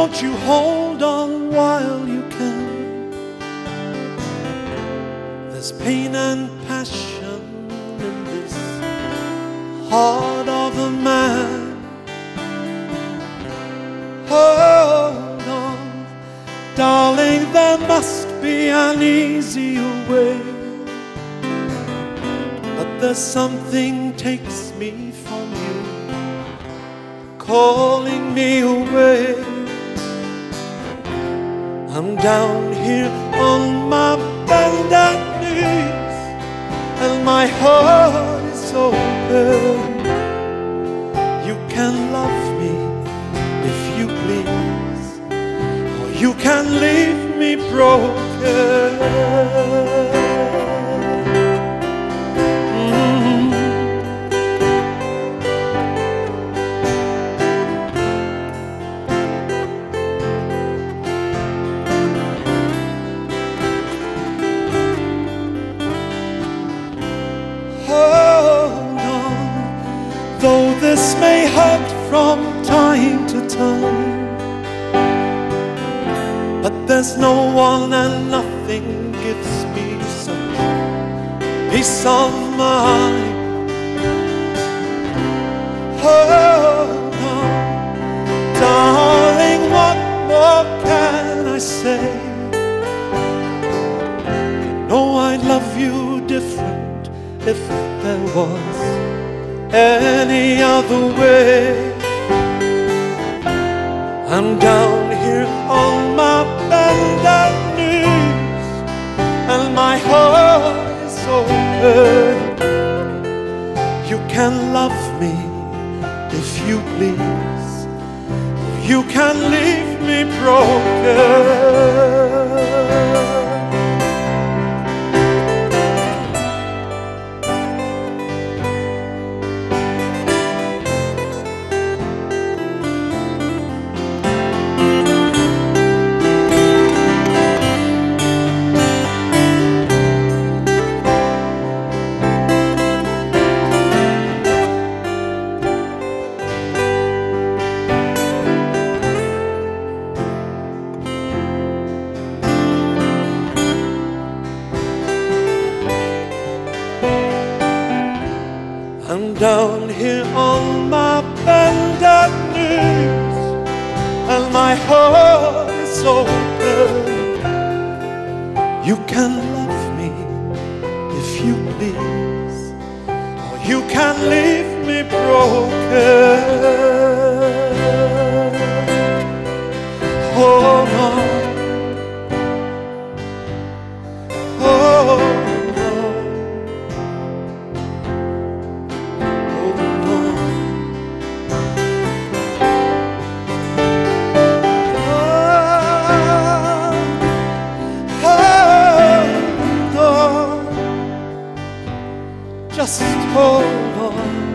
Won't you hold on while you can? There's pain and passion in this heart of a man. Hold on, darling, there must be an easier way. But there's something takes me from you, calling me away. I'm down here on my bended knees, and my heart is open. You can love me if you please, or you can leave me broken. Though this may hurt from time to time. But there's no one and nothing gives me such peace of mind. Hold on, darling, what more can I say? You know I love you different if there was any other way. I'm down here on my bended knees, and my heart is open. You can love me if you please, you can leave me broken. Down here on my bended knees, and my heart is open. You can love me if you please, or you can leave me broken. Just hold on.